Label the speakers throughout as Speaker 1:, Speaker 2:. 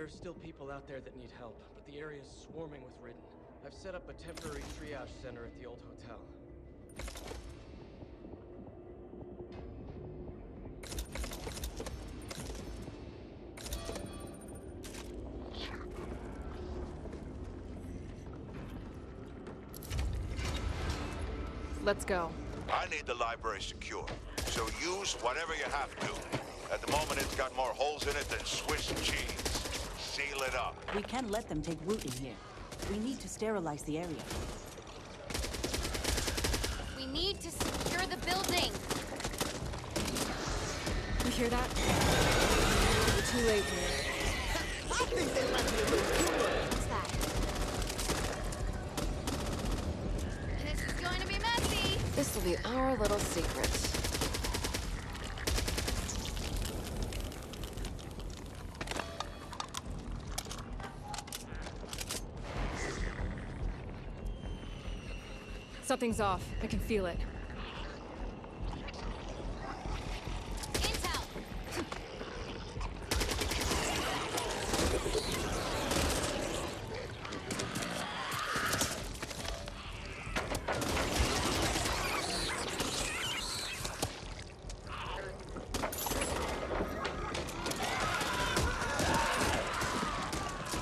Speaker 1: There are still people out there that need help, but the area is swarming with Ridden. I've set up a temporary triage center at the old hotel.
Speaker 2: Let's go.
Speaker 3: I need the library secure, so use whatever you have to. At the moment, it's got more holes in it than Swiss cheese. Seal it up.
Speaker 4: We can't let them take root in here. We need to sterilize the area.
Speaker 5: We need to secure the building.
Speaker 2: You hear that? We're too late here.
Speaker 5: What's that? This is going to be messy.
Speaker 2: This will be our little secret. Something's off. I can feel it.
Speaker 5: Intel.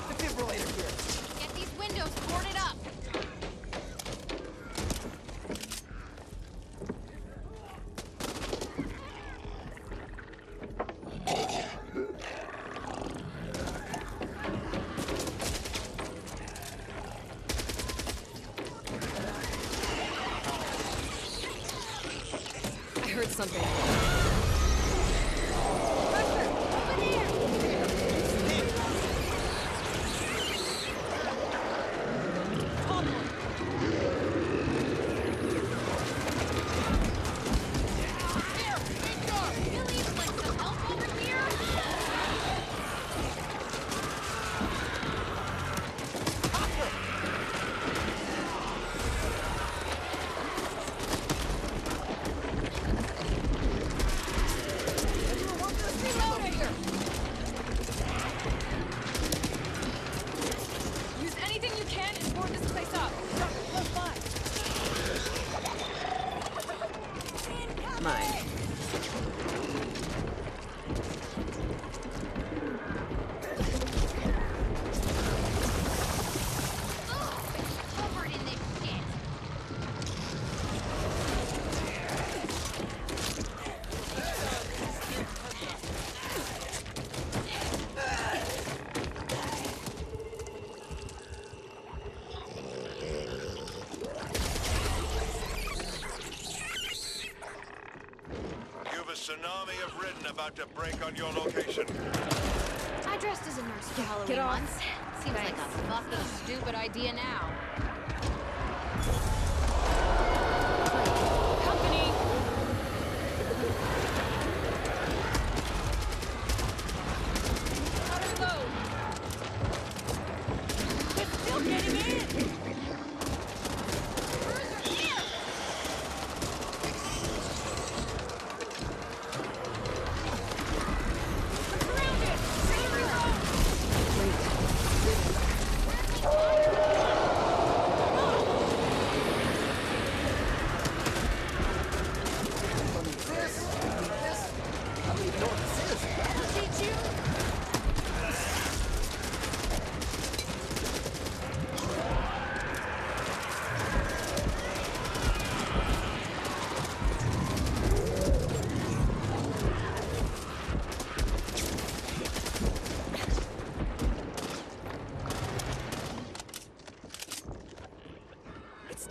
Speaker 1: Defibrillator here!
Speaker 5: Get these windows boarded up.
Speaker 2: I heard something.
Speaker 3: About to break on your location.
Speaker 5: I dressed as a nurse for Halloween
Speaker 2: Get off.
Speaker 5: once. Seems like a fucking stupid idea now.
Speaker 2: Company! How to load? It's still getting in! Surrounded! Wait. It's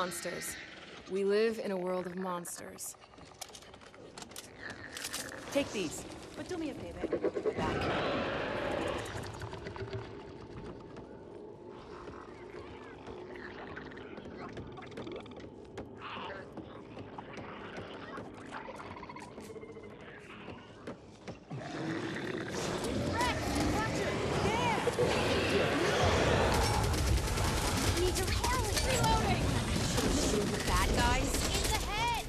Speaker 2: Monsters. We live in a world of monsters.
Speaker 4: Take these. But do me a favor and look at my back.
Speaker 5: Need to reload. Reloading. Shoot the bad guys in the head.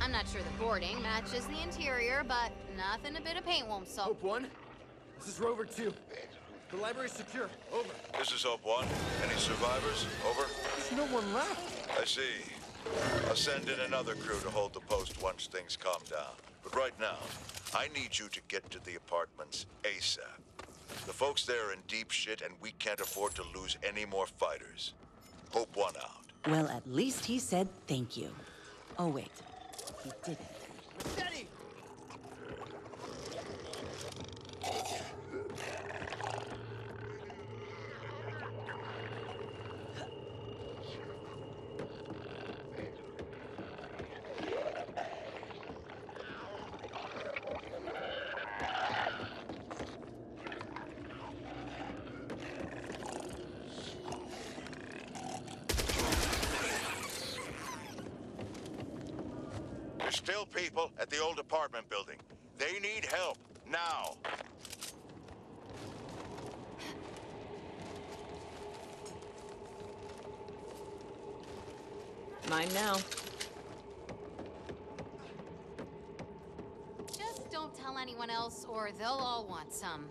Speaker 5: I'm not the boarding matches the interior, but nothing a bit of paint won't solve.
Speaker 6: Hope 1? This is Rover 2. The library's secure. Over.
Speaker 3: This is Hope 1. Any survivors? Over.
Speaker 6: There's no one left.
Speaker 3: I see. I'll send in another crew to hold the post once things calm down. But right now, I need you to get to the apartments ASAP. The folks there are in deep shit, and we can't afford to lose any more fighters. Hope 1 out.
Speaker 4: Well, at least he said thank you. Oh, wait. He didn't.
Speaker 6: Steady!
Speaker 3: Still people at the old apartment building. They need help. Now.
Speaker 4: Mine now.
Speaker 5: Just don't tell anyone else, or they'll all want some.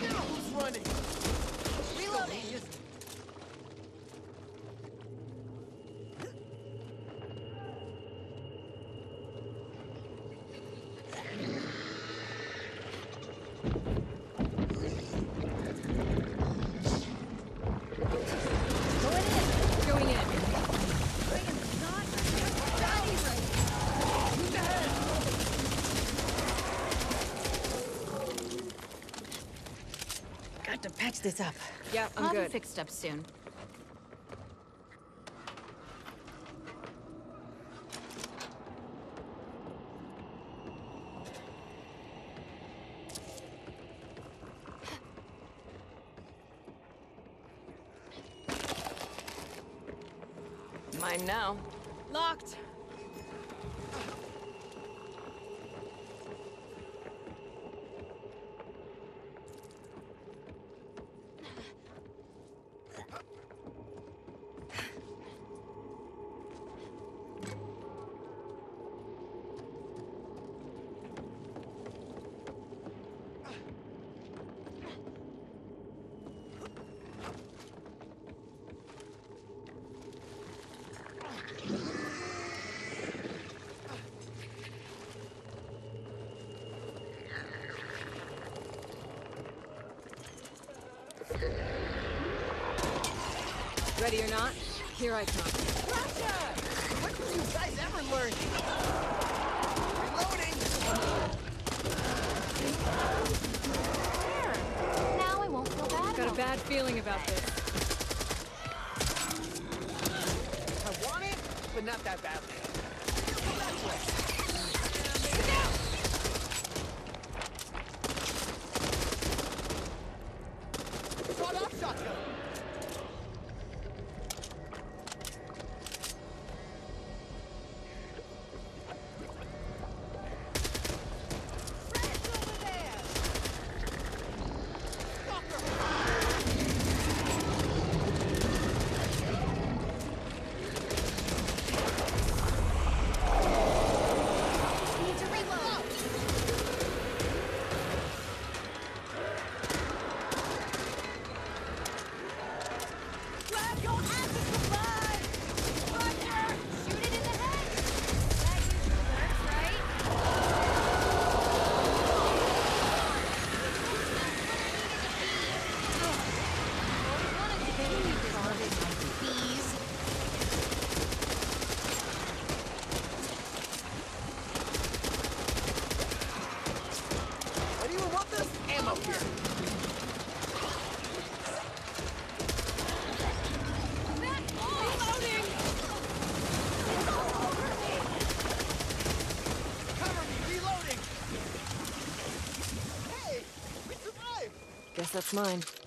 Speaker 6: Who's running?
Speaker 5: Reloading.
Speaker 2: Going in.
Speaker 4: Got to patch this up.
Speaker 2: Yeah, I'm
Speaker 5: I'll be
Speaker 2: good.
Speaker 5: fixed up soon.
Speaker 2: Mine now. Locked. Ready or not, here I come.
Speaker 6: When will you guys ever learn? Reloading!
Speaker 5: Now I won't feel bad
Speaker 2: Got a bad feeling about this.
Speaker 6: I want it, but not that badly. Sawed-off
Speaker 2: Guess that's mine.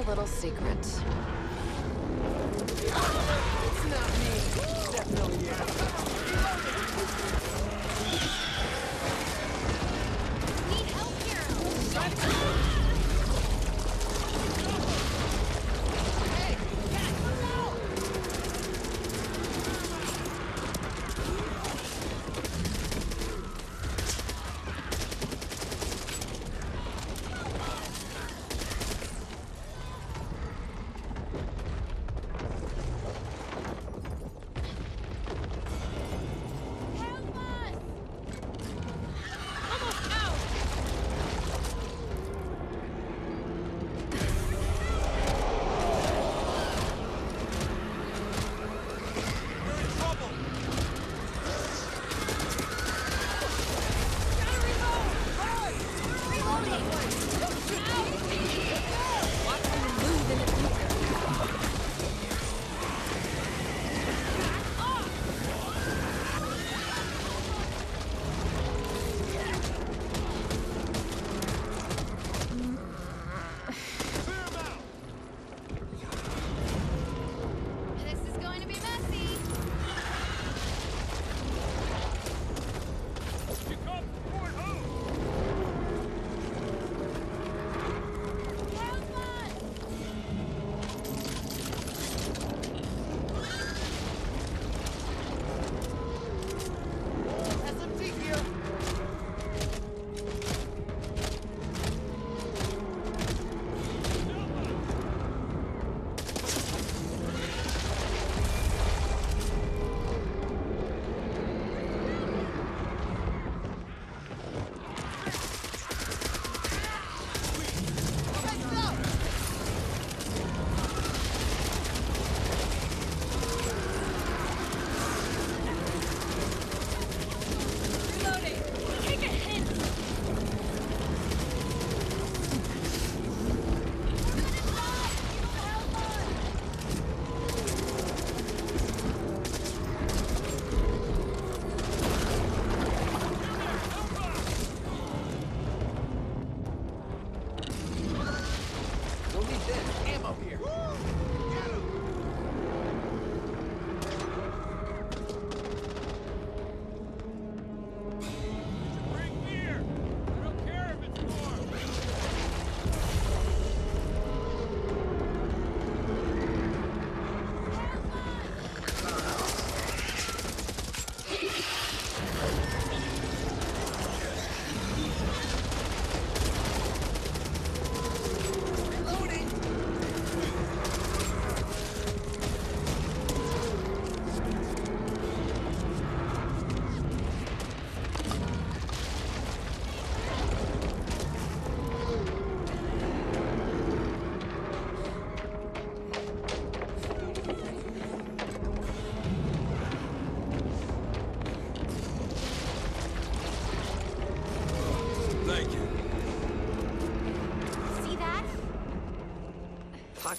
Speaker 4: A
Speaker 2: little secret.
Speaker 6: It's not me. Definitely
Speaker 7: you.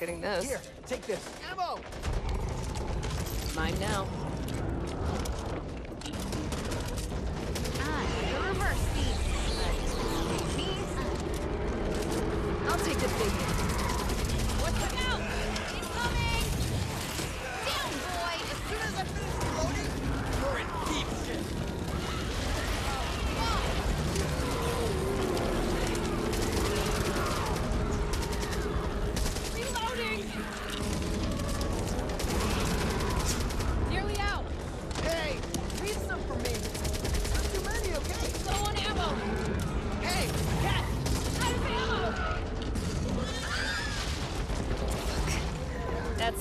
Speaker 2: getting this.
Speaker 6: Here, take this.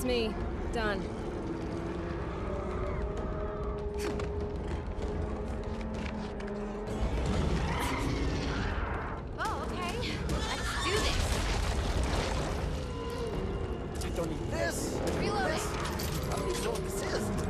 Speaker 2: That's me. Done.
Speaker 5: Oh, okay. Let's do this.
Speaker 6: I don't need this.
Speaker 5: Reloading.
Speaker 6: I don't even know what this is.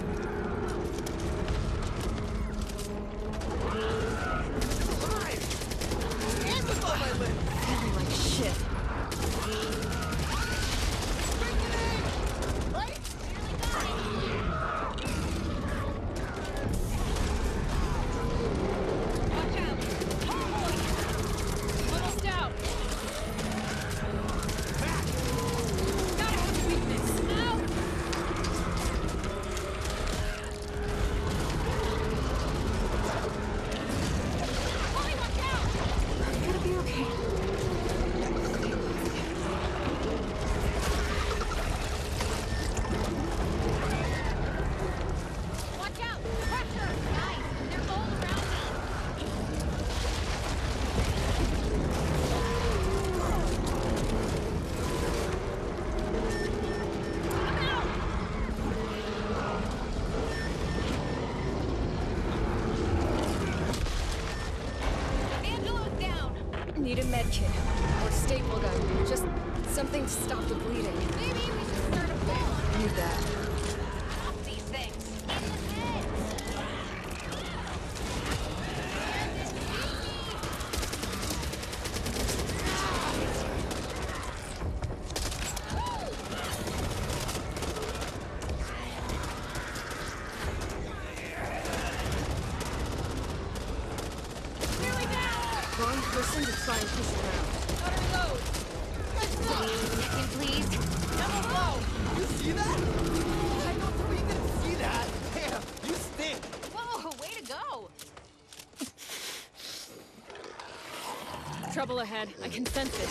Speaker 2: trouble ahead. I can sense it.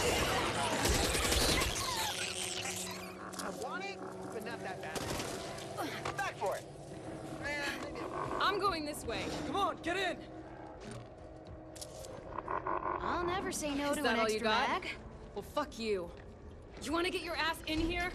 Speaker 6: I want it, but not that bad. Back for it.
Speaker 2: I'm going this way.
Speaker 1: Come on, get in.
Speaker 5: I'll never say no
Speaker 2: Is
Speaker 5: to
Speaker 2: that
Speaker 5: an
Speaker 2: all
Speaker 5: extra you
Speaker 2: got?
Speaker 5: bag.
Speaker 2: Well, fuck you. You want to get your ass in here?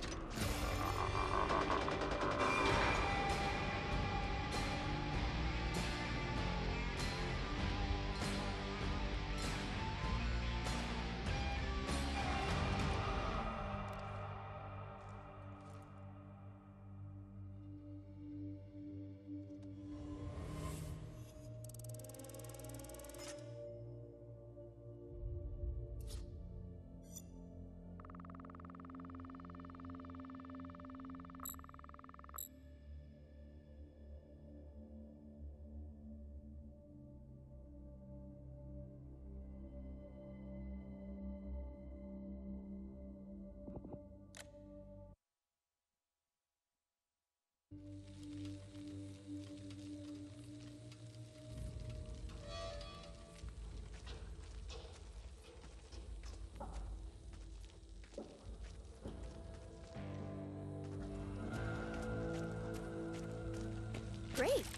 Speaker 2: Great.